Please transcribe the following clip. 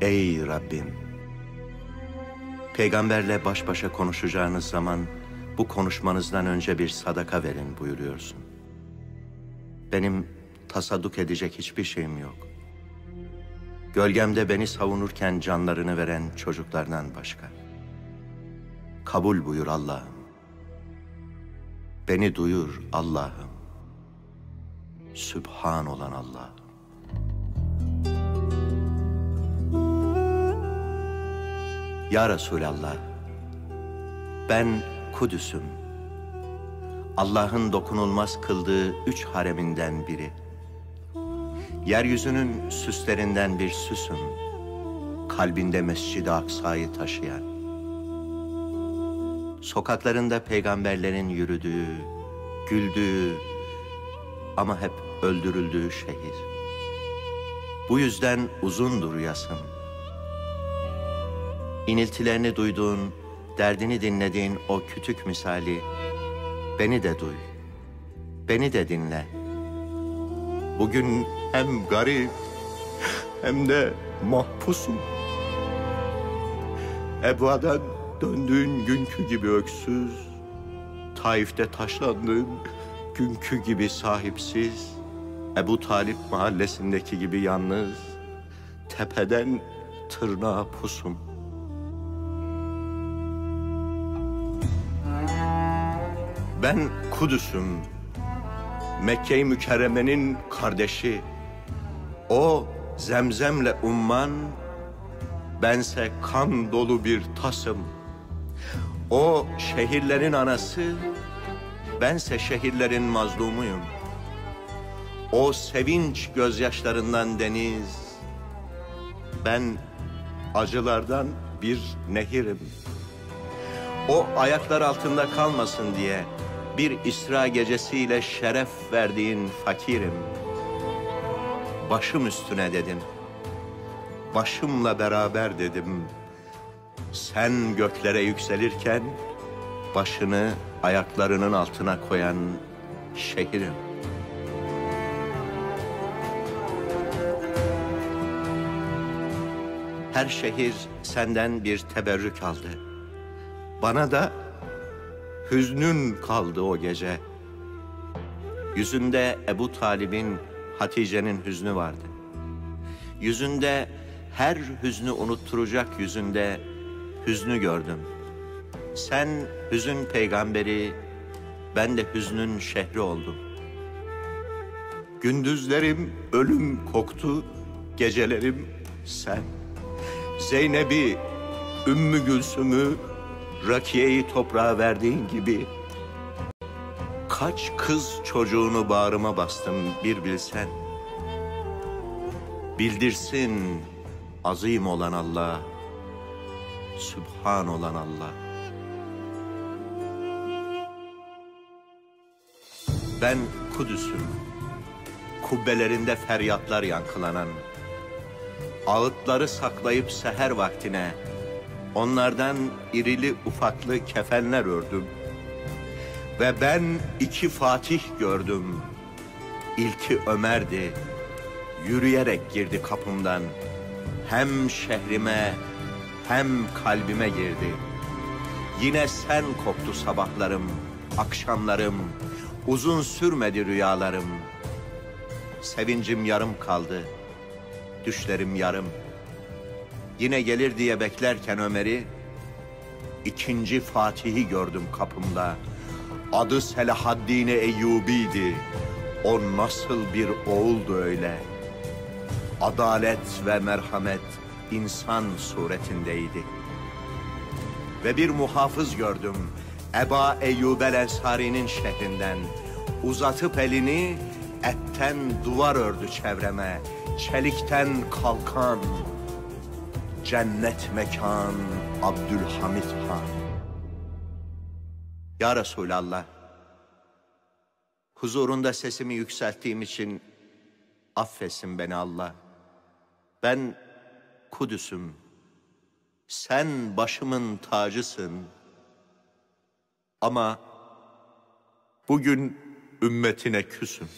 Ey Rabbim! Peygamberle baş başa konuşacağınız zaman bu konuşmanızdan önce bir sadaka verin buyuruyorsun. Benim tasadduk edecek hiçbir şeyim yok. Gölgemde beni savunurken canlarını veren çocuklardan başka. Kabul buyur Allah'ım. Beni duyur Allah'ım. Sübhan olan Allah. Ya Resulallah, ben Kudüs'üm. Allah'ın dokunulmaz kıldığı üç hareminden biri. Yeryüzünün süslerinden bir süsüm. Kalbinde Mescid-i Aksa'yı taşıyan. Sokaklarında peygamberlerin yürüdüğü, güldüğü ama hep öldürüldüğü şehir. Bu yüzden uzun rüyasım. İniltilerini duyduğun, derdini dinlediğin o kütük misali, beni de duy, beni de dinle. Bugün hem garip hem de mahpusum. Ebua'dan döndüğün günkü gibi öksüz, Taif'te taşlandığın günkü gibi sahipsiz, Ebu Talip mahallesindeki gibi yalnız, tepeden tırnağa pusum. Ben Kudüs'üm, Mekke-i Mükerreme'nin kardeşi. O zemzemle umman, bense kan dolu bir tasım. O şehirlerin anası, bense şehirlerin mazlumuyum. O sevinç gözyaşlarından deniz, ben acılardan bir nehirim. O ayaklar altında kalmasın diye bir İsra gecesiyle şeref verdiğin fakirim. Başım üstüne dedim. Başımla beraber dedim. Sen göklere yükselirken başını ayaklarının altına koyan şehrim. Her şehir senden bir teberrük aldı. Bana da hüznün kaldı o gece. Yüzünde Ebu Talib'in, Hatice'nin hüznü vardı. Yüzünde her hüznü unutturacak yüzünde hüznü gördüm. Sen hüzün peygamberi, ben de hüznün şehri oldum. Gündüzlerim ölüm koktu, gecelerim sen. Zeynep'i, Ümmü Gülsüm'ü, Rakiye'yi toprağa verdiğin gibi kaç kız çocuğunu bağrıma bastım bir bilsen. Bildirsin azim olan Allah, Sübhan olan Allah. Ben Kudüs'üm, kubbelerinde feryatlar yankılanan, ağıtları saklayıp seher vaktine, Onlardan irili ufaklı kefenler ördüm. Ve ben iki Fatih gördüm. İlki Ömer'di. Yürüyerek girdi kapımdan. Hem şehrime hem kalbime girdi. Yine sen koptu sabahlarım, akşamlarım. Uzun sürmedi rüyalarım. Sevincim yarım kaldı. Düşlerim yarım. Yine gelir diye beklerken Ömer'i, ikinci Fatih'i gördüm kapımda. Adı Selahaddin Eyyubi'ydi. O nasıl bir oğuldu öyle. Adalet ve merhamet insan suretindeydi. Ve bir muhafız gördüm. Eba Eyyub el Ensari'nin şehrinden. Uzatıp elini etten duvar ördü çevreme. Çelikten kalkan, cennet mekan Abdülhamid Han. Ya Resulallah, huzurunda sesimi yükselttiğim için affetsin beni Allah. Ben Kudüs'üm, sen başımın tacısın. Ama bugün ümmetine küsüm.